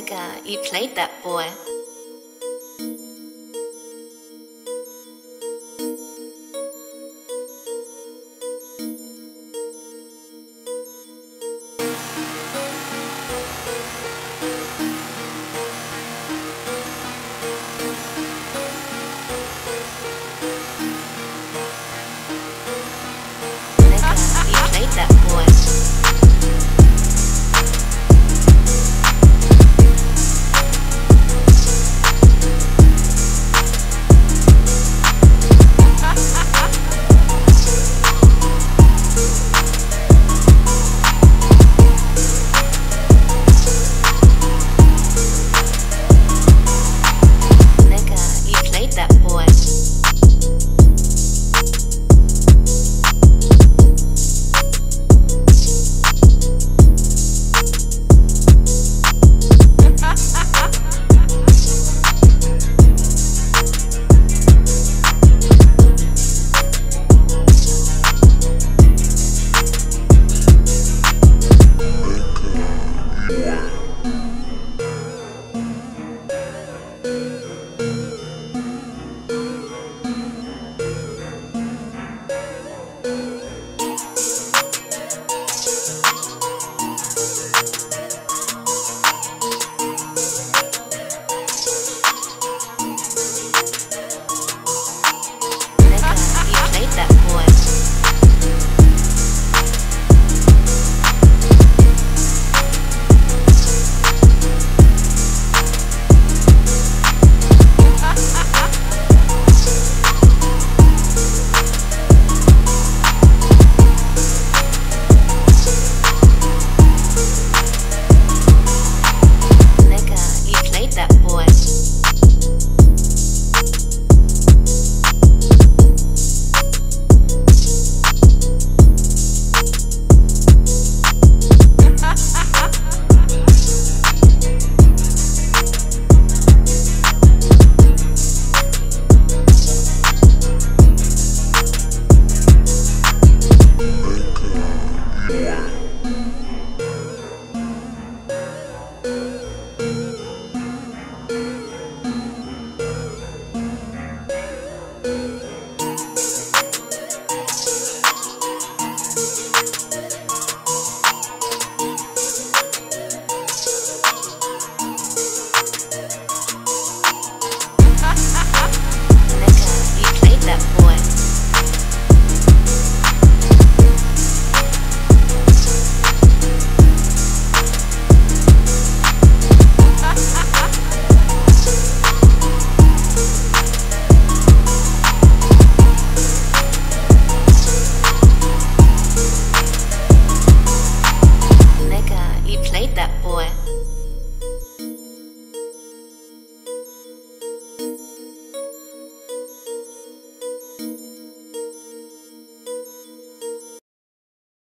nigga, you played that boy. that boy.